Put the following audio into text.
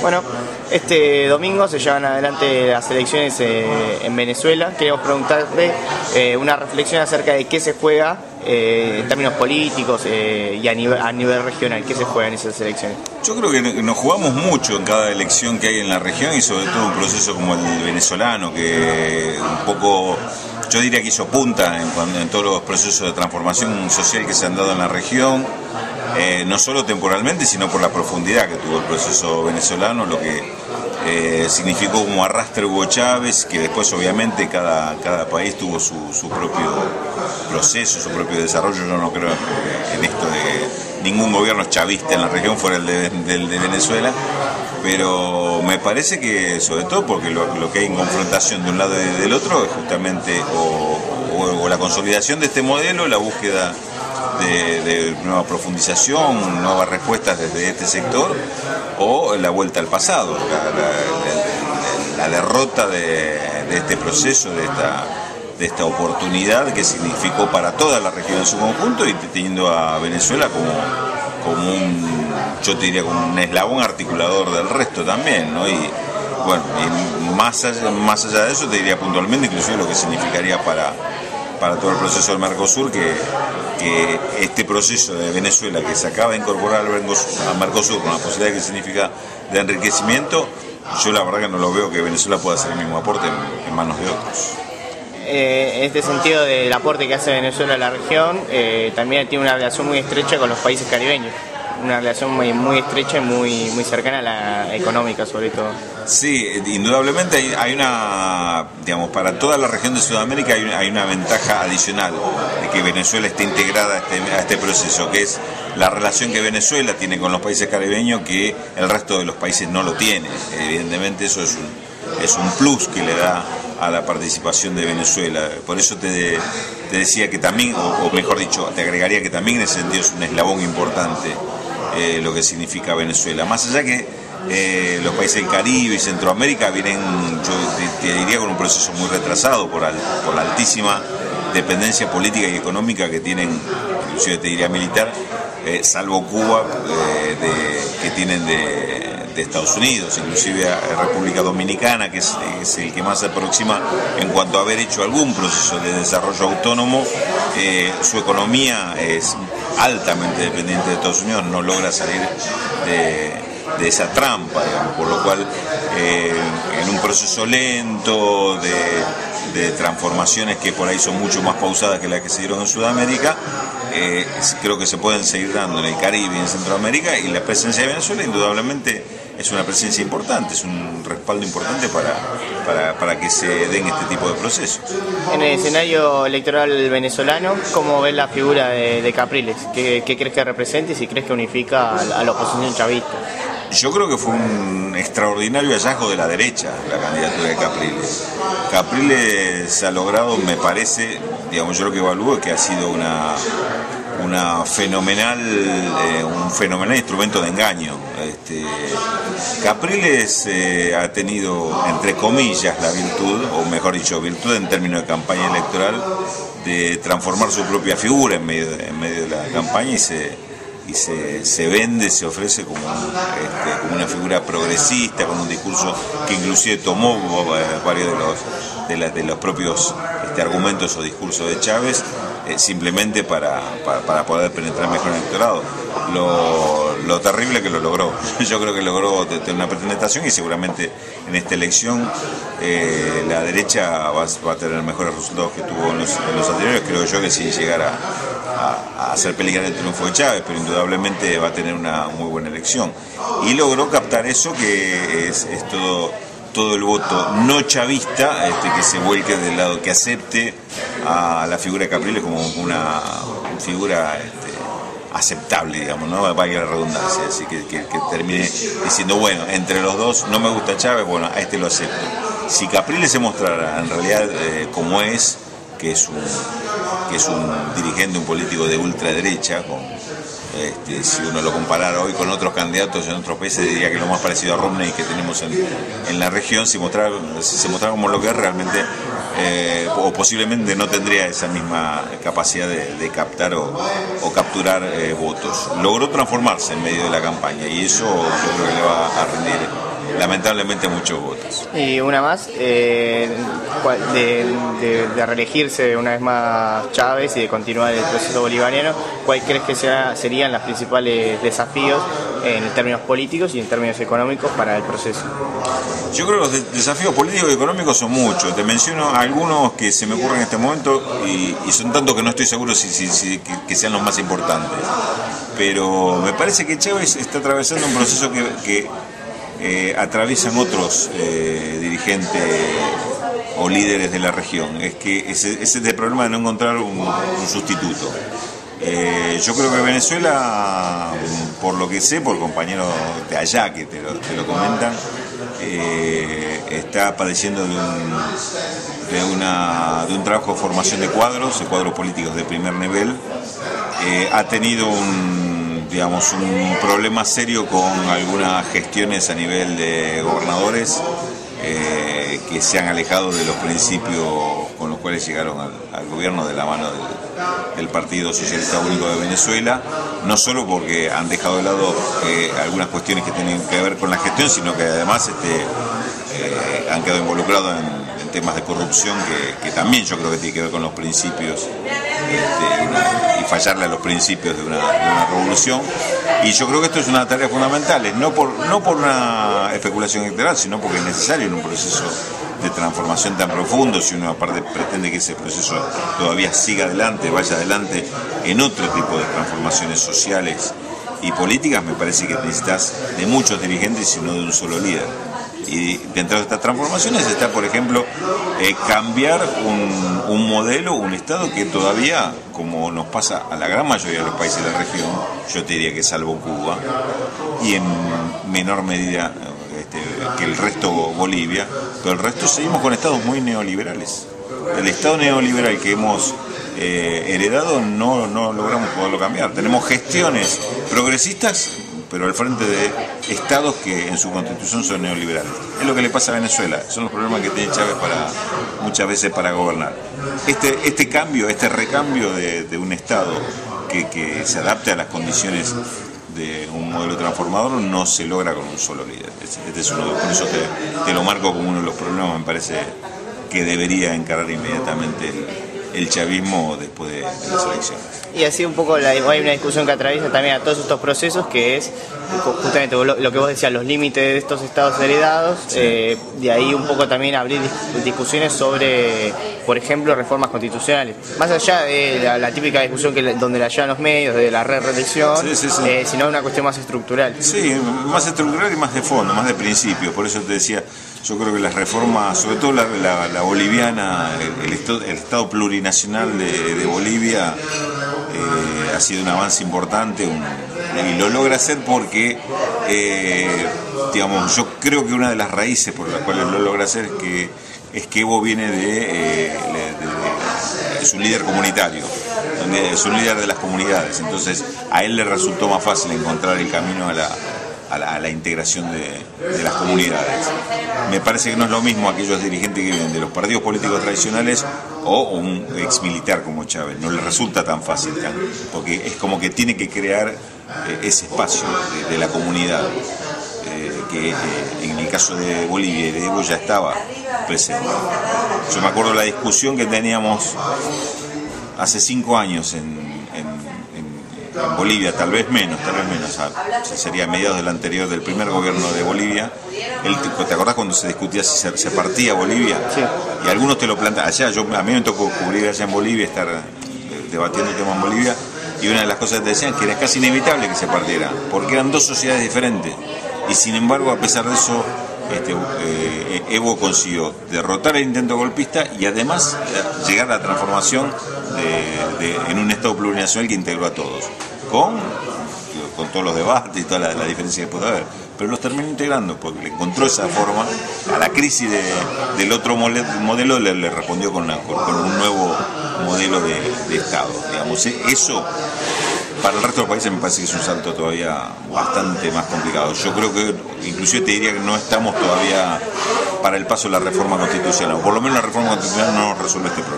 Bueno, este domingo se llevan adelante las elecciones eh, en Venezuela. Queremos preguntarle eh, una reflexión acerca de qué se juega eh, en términos políticos y a nivel, a nivel regional, qué se juega en esas elecciones. Yo creo que nos jugamos mucho en cada elección que hay en la región y sobre todo un proceso como el venezolano, que un poco yo diría que hizo punta en, en, todos los procesos de transformación social que se han dado en la región, eh, no solo temporalmente, sino por la profundidad que tuvo el proceso venezolano, lo que eh, significó como arrastre Hugo Chávez, que después obviamente cada, cada país tuvo su, propio proceso, su propio desarrollo. Yo no creo en esto de ningún gobierno chavista en la región fuera el de, del de Venezuela, pero me parece que sobre todo porque lo, que hay en confrontación de un lado y del otro es justamente o la consolidación de este modelo, la búsqueda de, nueva profundización, nuevas respuestas desde este sector, o la vuelta al pasado, la, derrota de, este proceso, de esta, de oportunidad que significó para toda la región en su conjunto y teniendo a Venezuela como, un, yo te diría, como un eslabón articulador del resto también. Y, bueno, más allá, más allá de eso te diría puntualmente inclusive lo que significaría para, para todo el proceso del Mercosur, que, que este proceso de Venezuela que se acaba de incorporar al Mercosur con la posibilidad que significa de enriquecimiento, yo la verdad que no lo veo que Venezuela pueda hacer el mismo aporte en, manos de otros. Eh, este sentido del aporte que hace Venezuela a la región, eh, también tiene una relación muy estrecha con los países caribeños una relación muy, muy estrecha y muy, muy cercana a la económica sobre todo. Sí, indudablemente hay, una, digamos, para toda la región de Sudamérica hay una, ventaja adicional de que Venezuela esté integrada a este, a este proceso, que es la relación que Venezuela tiene con los países caribeños que el resto de los países no lo tiene. Evidentemente eso es un, es un plus que le da a la participación de Venezuela. Por eso te, te decía que también, o, mejor dicho, te agregaría que también en ese sentido es un eslabón importante eh, lo que significa Venezuela. Más allá que eh, los países del Caribe y Centroamérica vienen, yo te, diría, con un proceso muy retrasado por, por la altísima dependencia política y económica que tienen, inclusive te diría militar, eh, salvo Cuba, que tienen de, Estados Unidos, inclusive República Dominicana, que es, el que más se aproxima en cuanto a haber hecho algún proceso de desarrollo autónomo, su economía es altamente dependiente de Estados Unidos, no logra salir de, esa trampa, por lo cual eh, en un proceso lento de, transformaciones que por ahí son mucho más pausadas que las que se dieron en Sudamérica, eh, creo que se pueden seguir dando en el Caribe y en Centroamérica y la presencia de Venezuela indudablemente es una presencia importante, es un respaldo importante para, para, que se den este tipo de procesos. En el escenario electoral venezolano, ¿cómo ves la figura de, Capriles? ¿Qué, crees que representa y si crees que unifica a, la oposición chavista? Yo creo que fue un extraordinario hallazgo de la derecha la candidatura de Capriles. Capriles ha logrado, me parece, digamos, yo lo que evalúo es que ha sido una, una fenomenal, eh, un fenomenal instrumento de engaño. Este, Capriles eh, ha tenido, entre comillas, la virtud, o mejor dicho, virtud en términos de campaña electoral, de transformar su propia figura en medio de, en medio de la campaña y se y se, vende, se ofrece como, este, como una figura progresista, con un discurso que inclusive tomó eh, varios de los, de, de los propios este, argumentos o discursos de Chávez eh, simplemente para, para, poder penetrar mejor en el electorado. Lo, lo terrible que lo logró. Yo creo que logró tener una penetración y seguramente en esta elección eh, la derecha va, a tener mejores resultados que tuvo en los, anteriores. Creo yo que sin llegar a, hacer peligrar el triunfo de Chávez, pero indudablemente va a tener una muy buena elección. Y logró captar eso que es todo todo el voto no chavista este, que se vuelque del lado, que acepte a la figura de Capriles como una figura este, aceptable, digamos, ¿no? Vaya la redundancia, así que, que, termine diciendo, bueno, entre los dos no me gusta Chávez, bueno, a este lo acepto. Si Capriles se mostrara en realidad eh, como es, que es un que es un dirigente, un político de ultraderecha, con este, si uno lo comparara hoy con otros candidatos en otros países, diría que lo más parecido a Romney que tenemos en, la región, si, mostrar, se mostrara como lo que es realmente, eh, o posiblemente no tendría esa misma capacidad de, captar o, capturar eh, votos. Logró transformarse en medio de la campaña y eso yo creo que le va a rendir lamentablemente muchos votos. Y una más, eh, de, reelegirse una vez más Chávez y de continuar el proceso bolivariano, ¿cuál crees que serían los principales desafíos en términos políticos y en términos económicos para el proceso? Yo creo que los desafíos políticos y económicos son muchos. Te menciono algunos que se me ocurren en este momento y, son tantos que no estoy seguro si, que, sean los más importantes. Pero me parece que Chávez está atravesando un proceso que, eh, atraviesan otros eh, dirigentes o líderes de la región. Es que ese, es el problema de no encontrar un, sustituto. Eh, yo creo que Venezuela, por lo que sé, por compañeros de allá que te lo, comentan, está padeciendo de un, de, una, de un trabajo de formación de cuadros, de cuadros políticos de primer nivel. ha tenido un digamos, un problema serio con algunas gestiones a nivel de gobernadores eh, que se han alejado de los principios con los cuales llegaron al, gobierno de la mano del, Partido Socialista Único de Venezuela, no solo porque han dejado de lado eh, algunas cuestiones que tienen que ver con la gestión, sino que además este, eh, han quedado involucrados en, temas de corrupción que, también yo creo que tiene que ver con los principios este, fallarle a los principios de una, revolución. Y yo creo que esto es una tarea fundamental, no por, no por una especulación electoral, sino porque es necesario en un proceso de transformación tan profundo, si uno aparte pretende que ese proceso todavía siga adelante, vaya adelante en otro tipo de transformaciones sociales y políticas, me parece que necesitas de muchos dirigentes y no de un solo líder. Y dentro de estas transformaciones está, por ejemplo, eh, cambiar un, un, modelo, un Estado que todavía, como nos pasa a la gran mayoría de los países de la región, yo te diría que salvo Cuba, y en menor medida este, que el resto Bolivia, pero el resto seguimos con estados muy neoliberales. El Estado neoliberal que hemos eh, heredado no, no logramos poderlo cambiar. Tenemos gestiones progresistas pero al frente de estados que en su constitución son neoliberales. Es lo que le pasa a Venezuela, son los problemas que tiene Chávez para muchas veces para gobernar. Este, este cambio, este recambio de, un estado que, se adapte a las condiciones de un modelo transformador no se logra con un solo líder. Este es uno, por eso te, te lo marco como uno de los problemas, me parece que debería encarar inmediatamente el, el chavismo después de, las elecciones. Y así un poco hay una discusión que atraviesa también a todos estos procesos, que es justamente lo, que vos decías, los límites de estos estados heredados, eh, de ahí un poco también abrir discusiones sobre, por ejemplo, reformas constitucionales. Más allá de la, típica discusión que donde la llevan los medios, de la re-reelección, eh, sino una cuestión más estructural. Sí, más estructural y más de fondo, más de principio. Por eso te decía, yo creo que las reformas, sobre todo la, boliviana, el, Estado plurinacional de, Bolivia, eh, ha sido un avance importante y lo logra hacer porque, eh, digamos, yo creo que una de las raíces por las cuales lo logra hacer es que, es que Evo viene de, eh, es un líder comunitario, es un líder de las comunidades, entonces a él le resultó más fácil encontrar el camino a la a la, integración de, las comunidades. Me parece que no es lo mismo aquellos dirigentes que vienen de los partidos políticos tradicionales o un ex militar como Chávez. No le resulta tan fácil, porque es como que tiene que crear eh, ese espacio de, la comunidad. Eh, que eh, en el caso de Bolivia y de Evo ya estaba presente. Yo me acuerdo la discusión que teníamos hace cinco años en, en Bolivia, tal vez menos, tal vez menos, sería a mediados del anterior, del primer gobierno de Bolivia. El, ¿Te acordás cuando se discutía si se, partía Bolivia? Sí. Y algunos te lo plantean, allá, yo, a mí me tocó cubrir allá en Bolivia, estar eh, debatiendo el tema en Bolivia, y una de las cosas que te decían que era casi inevitable que se partiera, porque eran dos sociedades diferentes. Y sin embargo, a pesar de eso, este, eh, Evo consiguió derrotar el intento golpista y además eh, llegar a la transformación en un Estado plurinacional que integró a todos, con, con todos los debates y todas las diferencias que puede haber. Pero los terminó integrando porque le encontró esa forma, a la crisis del otro modelo le, respondió con, un nuevo modelo de, Estado. Digamos. E, eso para el resto de los países me parece que es un salto todavía bastante más complicado. Yo creo que, inclusive te diría que no estamos todavía para el paso de la reforma constitucional, o por lo menos la reforma constitucional no resuelve este problema.